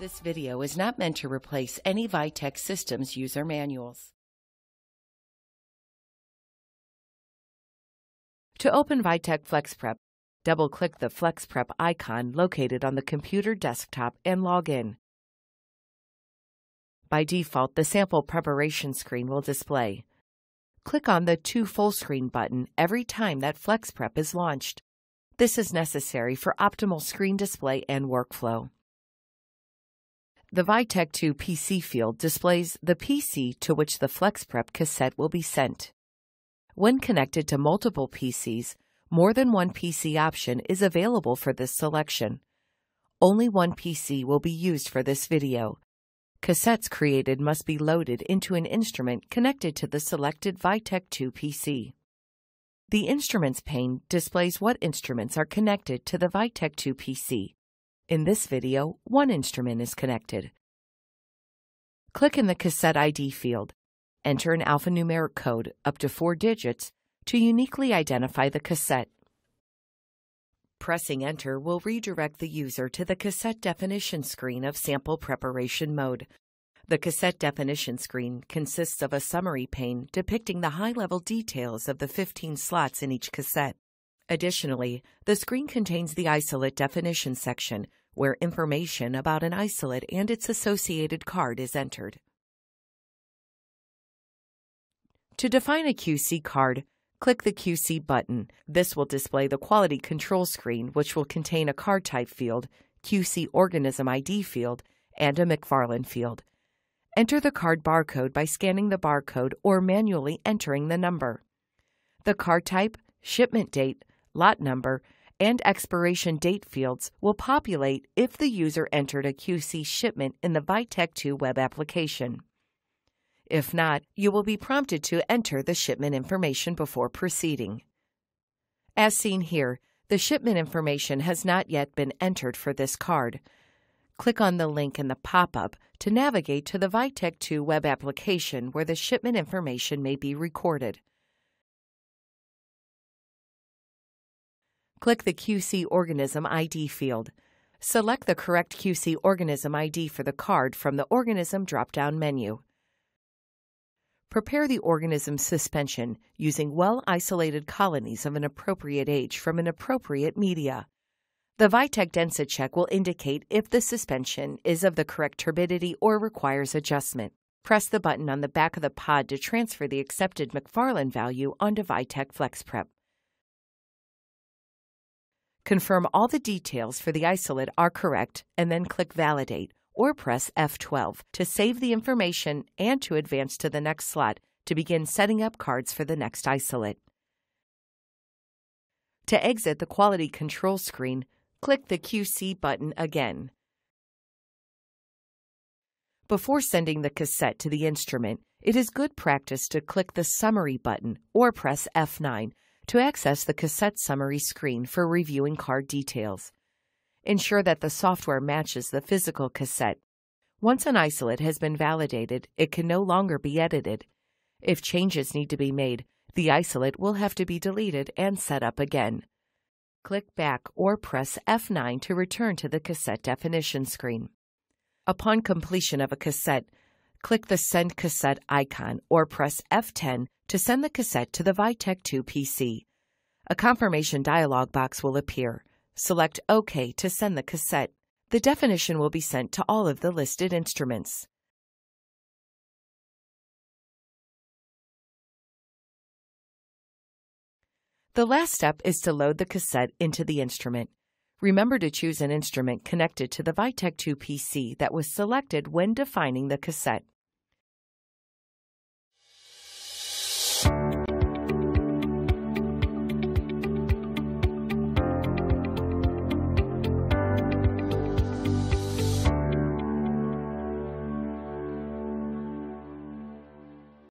This video is not meant to replace any Vitek systems user manuals. To open Vitek FlexPrep, double-click the FlexPrep icon located on the computer desktop and log in. By default, the sample preparation screen will display. Click on the To Full Screen button every time that FlexPrep is launched. This is necessary for optimal screen display and workflow. The Vitek 2 PC field displays the PC to which the FlexPrep cassette will be sent. When connected to multiple PCs, more than one PC option is available for this selection. Only one PC will be used for this video, Cassettes created must be loaded into an instrument connected to the selected Vitek 2 PC. The Instruments pane displays what instruments are connected to the Vitek 2 PC. In this video, one instrument is connected. Click in the Cassette ID field. Enter an alphanumeric code, up to four digits, to uniquely identify the cassette. Pressing Enter will redirect the user to the cassette definition screen of sample preparation mode. The cassette definition screen consists of a summary pane depicting the high-level details of the 15 slots in each cassette. Additionally, the screen contains the isolate definition section, where information about an isolate and its associated card is entered. To define a QC card, Click the QC button. This will display the quality control screen, which will contain a card type field, QC organism ID field, and a McFarland field. Enter the card barcode by scanning the barcode or manually entering the number. The card type, shipment date, lot number, and expiration date fields will populate if the user entered a QC shipment in the Vitek 2 web application. If not, you will be prompted to enter the shipment information before proceeding. As seen here, the shipment information has not yet been entered for this card. Click on the link in the pop-up to navigate to the Vitek 2 web application where the shipment information may be recorded. Click the QC Organism ID field. Select the correct QC Organism ID for the card from the Organism drop-down menu. Prepare the organism's suspension using well-isolated colonies of an appropriate age from an appropriate media. The Vitek DensiChek will indicate if the suspension is of the correct turbidity or requires adjustment. Press the button on the back of the pod to transfer the accepted McFarland value onto Vitek FlexPrep. Confirm all the details for the isolate are correct and then click Validate or press F12 to save the information and to advance to the next slot to begin setting up cards for the next isolate. To exit the quality control screen, click the QC button again. Before sending the cassette to the instrument, it is good practice to click the Summary button or press F9 to access the cassette summary screen for reviewing card details. Ensure that the software matches the physical cassette. Once an isolate has been validated, it can no longer be edited. If changes need to be made, the isolate will have to be deleted and set up again. Click back or press F9 to return to the cassette definition screen. Upon completion of a cassette, click the Send Cassette icon or press F10 to send the cassette to the Vitek 2 PC. A confirmation dialog box will appear. Select OK to send the cassette. The definition will be sent to all of the listed instruments. The last step is to load the cassette into the instrument. Remember to choose an instrument connected to the Vitek 2 PC that was selected when defining the cassette.